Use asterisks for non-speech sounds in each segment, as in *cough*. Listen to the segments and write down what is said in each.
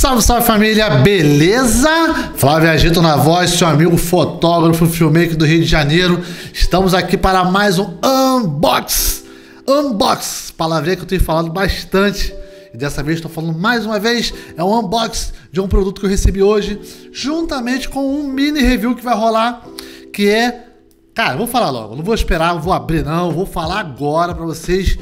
Salve, salve família, beleza? Flávio Agito na voz, seu amigo fotógrafo, filmmaker do Rio de Janeiro. Estamos aqui para mais um Unbox. Unbox, palavrinha que eu tenho falado bastante. E dessa vez estou falando mais uma vez. É um unbox de um produto que eu recebi hoje, juntamente com um mini review que vai rolar, que é. Cara, vou falar logo, não vou esperar, vou abrir, não, vou falar agora para vocês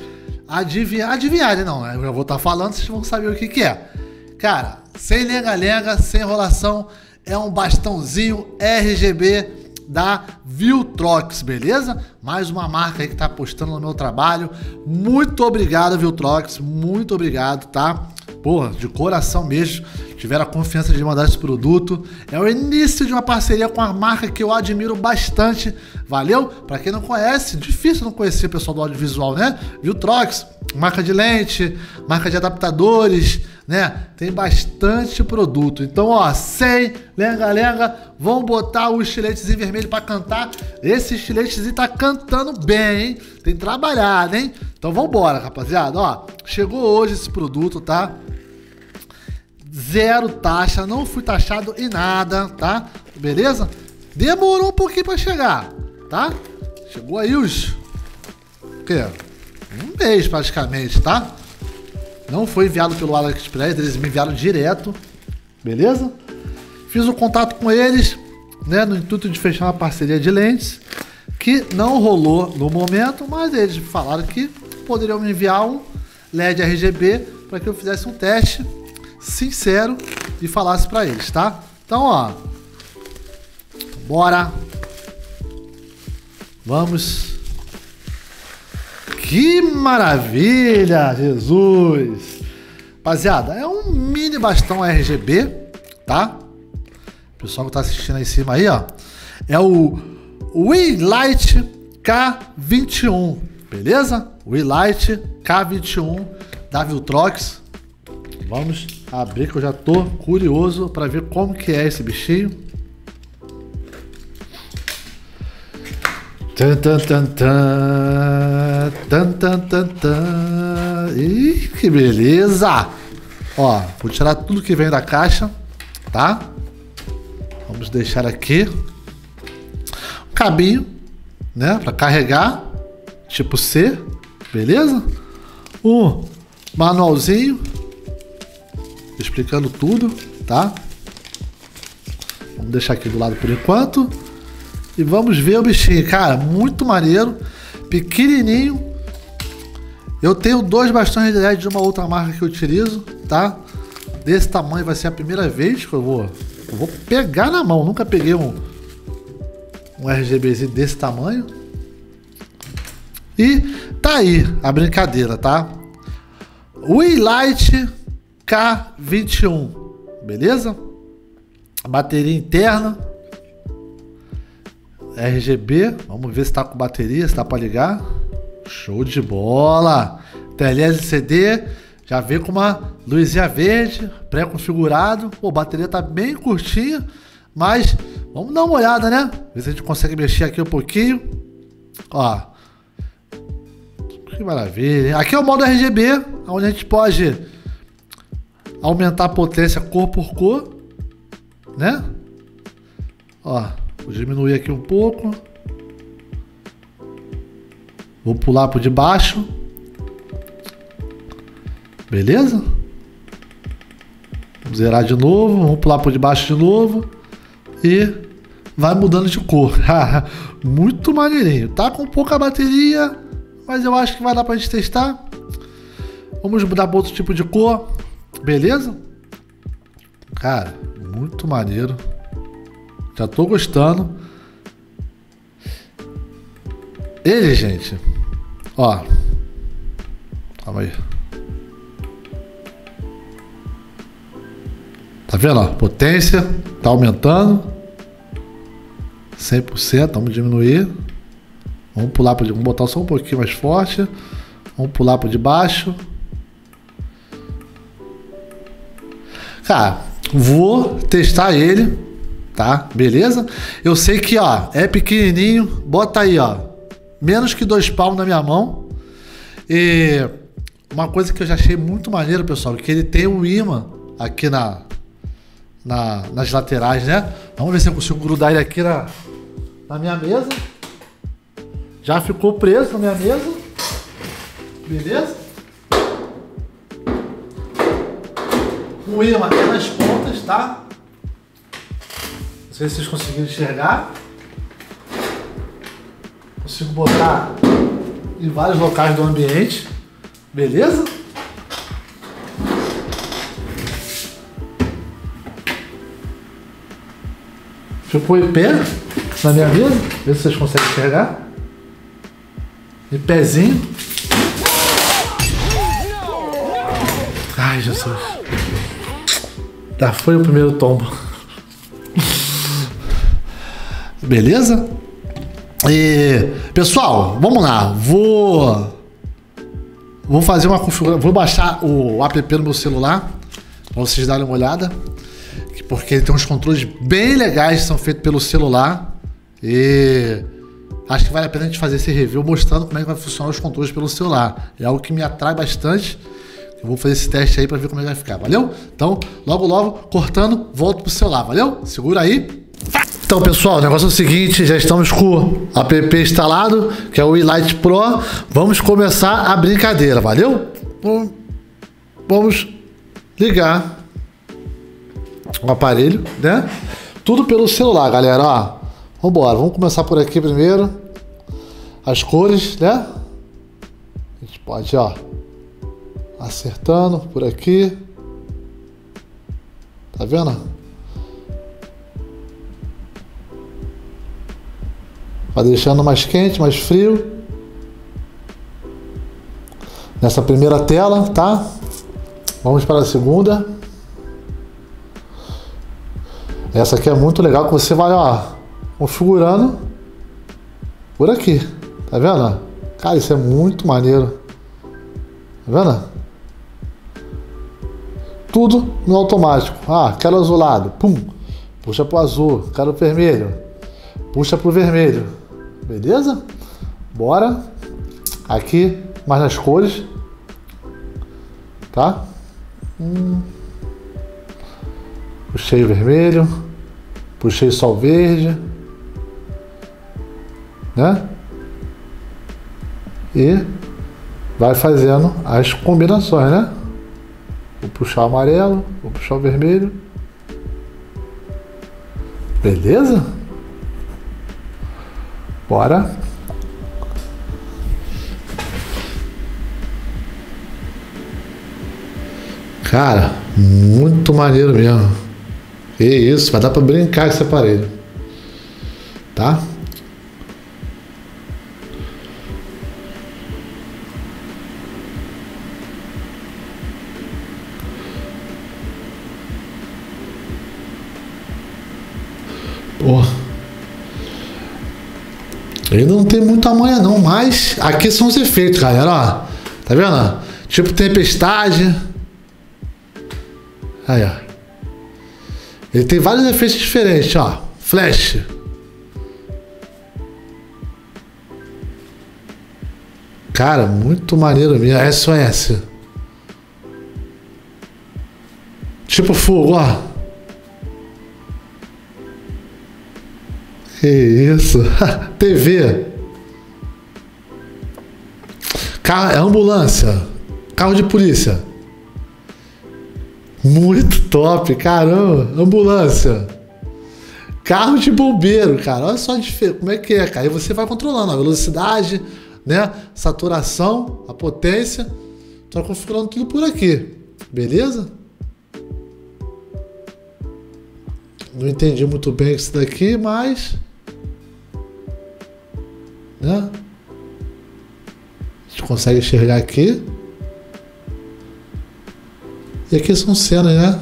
adivinhar, adivinharem, não, né? Eu já vou estar falando, vocês vão saber o que, que é. Cara, sem lenga-lenga, sem enrolação, é um bastãozinho RGB da Viltrox, beleza? Mais uma marca aí que tá apostando no meu trabalho. Muito obrigado, Viltrox, muito obrigado, tá? Porra, de coração mesmo, tiveram a confiança de mandar esse produto. É o início de uma parceria com a marca que eu admiro bastante. Valeu? Para quem não conhece, difícil não conhecer o pessoal do audiovisual, né? Viltrox, marca de lente, marca de adaptadores, né? Tem bastante produto. Então, ó, sem lenga-lenga, vão botar o estiletezinho vermelho para cantar. Esse estiletezinho tá cantando bem, hein? Tem trabalhado, hein? Então, vambora, rapaziada. Ó, chegou hoje esse produto, tá? Zero taxa, não fui taxado em nada, tá? Beleza? Demorou um pouquinho para chegar, tá? Chegou aí os... O quê? Um mês praticamente, tá? Não foi enviado pelo AliExpress, eles me enviaram direto, beleza? Fiz o um contato com eles, né, no intuito de fechar uma parceria de lentes, que não rolou no momento, mas eles falaram que poderiam me enviar um LED RGB para que eu fizesse um teste sincero e falasse para eles, tá? Então, ó, bora, vamos que maravilha, Jesus! Rapaziada, é um mini bastão RGB, tá? O pessoal que tá assistindo aí em cima aí, ó. É o Light K21, beleza? Light K21 da Viltrox. Vamos abrir que eu já tô curioso para ver como que é esse bichinho. Tan, tan, tan, tan. Tan, tan, tan, tan. Ih, que beleza! Ó, vou tirar tudo que vem da caixa, tá? Vamos deixar aqui um cabinho, né, para carregar, tipo C, beleza? Um manualzinho explicando tudo, tá? Vamos deixar aqui do lado por enquanto. E vamos ver o bichinho. Cara, muito maneiro. Pequenininho. Eu tenho dois bastões de LED de uma outra marca que eu utilizo, tá? Desse tamanho vai ser a primeira vez que eu vou, eu vou pegar na mão. Nunca peguei um, um RGBzinho desse tamanho. E tá aí a brincadeira, tá? Light K21, beleza? Bateria interna, RGB, vamos ver se tá com bateria, se tá para ligar. Show de bola! Tele LCD, já vem com uma luzinha verde, pré-configurado. Pô, a bateria tá bem curtinha, mas vamos dar uma olhada, né? Ver se a gente consegue mexer aqui um pouquinho. Ó. Que maravilha. Aqui é o modo RGB, onde a gente pode aumentar a potência cor por cor, né? Ó. Vou diminuir aqui um pouco. Vou pular por debaixo. Beleza? Vamos zerar de novo. Vamos pular por debaixo de novo. E vai mudando de cor. *laughs* Muito maneirinho. Tá com pouca bateria, mas eu acho que vai dar pra gente testar. Vamos mudar para outro tipo de cor. Beleza? Cara, muito maneiro. Já tô gostando. Ele, gente. Ó. Calma aí. Tá vendo? Ó? Potência tá aumentando. 100%. Vamos diminuir. Vamos pular para Vamos botar só um pouquinho mais forte. Vamos pular para debaixo. Cara, vou testar ele tá? Beleza? Eu sei que, ó, é pequenininho, bota aí, ó, menos que dois palmos na minha mão. E uma coisa que eu já achei muito maneiro, pessoal, que ele tem um imã aqui na, na, nas laterais, né? Vamos ver se eu consigo grudar ele aqui na, na minha mesa. Já ficou preso na minha mesa. Beleza? O imã aqui nas pontas, tá? Sei se vocês conseguiram enxergar. Consigo botar em vários locais do ambiente. Beleza? Ficou em pé na minha mesa. Vê se vocês conseguem enxergar. De pezinho. Ai, Jesus. Já foi o primeiro tombo. Beleza? E, pessoal, vamos lá. Vou vou fazer uma configuração, vou baixar o app no meu celular para vocês darem uma olhada, porque ele tem uns controles bem legais que são feitos pelo celular e acho que vale a pena a gente fazer esse review mostrando como é que vai funcionar os controles pelo celular. É algo que me atrai bastante. Eu vou fazer esse teste aí para ver como é que vai ficar, valeu? Então, logo logo, cortando, volto pro celular, valeu? Segura aí. Então, pessoal, o negócio é o seguinte, já estamos com o app instalado, que é o eLight Pro. Vamos começar a brincadeira, valeu? Vamos ligar o aparelho, né? Tudo pelo celular, galera, ó. Vambora, vamos começar por aqui primeiro. As cores, né? A gente pode, ó, acertando por aqui. Tá vendo? Vai deixando mais quente, mais frio. Nessa primeira tela, tá? Vamos para a segunda. Essa aqui é muito legal que você vai, ó, configurando por aqui. Tá vendo? Cara, isso é muito maneiro. Tá vendo? Tudo no automático. Ah, quero azulado. Pum. Puxa pro azul. Quero vermelho. Puxa pro vermelho. Beleza? Bora. Aqui, mais nas cores. Tá? Hum. Puxei o vermelho. Puxei o verde. Né? E vai fazendo as combinações, né? Vou puxar o amarelo, vou puxar o vermelho. Beleza? Bora. Cara, muito maneiro mesmo. Que isso, vai dar para brincar com esse aparelho. Tá? Porra. Ele não tem muita manha não, mas aqui são os efeitos, galera, ó. Tá vendo? Tipo tempestade. Aí, ó. Ele tem vários efeitos diferentes, ó. Flash. Cara, muito maneiro mesmo. SOS. Tipo fogo, ó. Que isso? *laughs* TV. Carro, é ambulância. Carro de polícia. Muito top, caramba. Ambulância. Carro de bombeiro, cara. Olha só como é que é, cara. E você vai controlando a velocidade, né? Saturação, a potência. Tô configurando tudo por aqui. Beleza? Não entendi muito bem isso daqui, mas né? A gente consegue enxergar aqui. E aqui são cenas, né?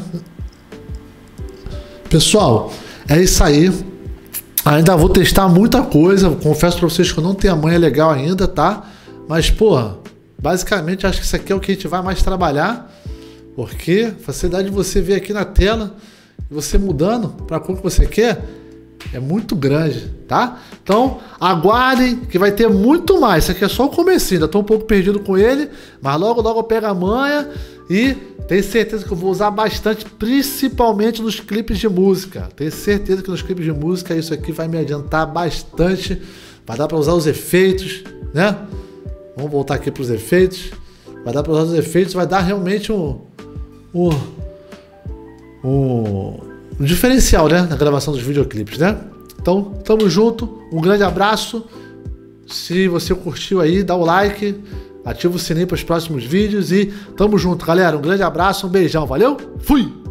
Pessoal, é isso aí. Ainda vou testar muita coisa. Confesso para vocês que eu não tenho a manha legal ainda, tá? Mas, porra, basicamente acho que isso aqui é o que a gente vai mais trabalhar. Porque facilidade de você ver aqui na tela, você mudando para cor que você quer, é muito grande, tá? Então, aguardem que vai ter muito mais. Isso aqui é só o começo, ainda tô um pouco perdido com ele, mas logo logo pega a manha E tenho certeza que eu vou usar bastante, principalmente nos clipes de música. Tenho certeza que nos clipes de música isso aqui vai me adiantar bastante. Vai dar para usar os efeitos, né? Vamos voltar aqui para os efeitos. Vai dar para usar os efeitos, vai dar realmente um, um, um, diferencial, né? Na gravação dos videoclipes, né? Então, tamo junto. Um grande abraço. Se você curtiu aí, dá o like, ativa o sininho para os próximos vídeos e tamo junto, galera. Um grande abraço, um beijão, valeu? Fui!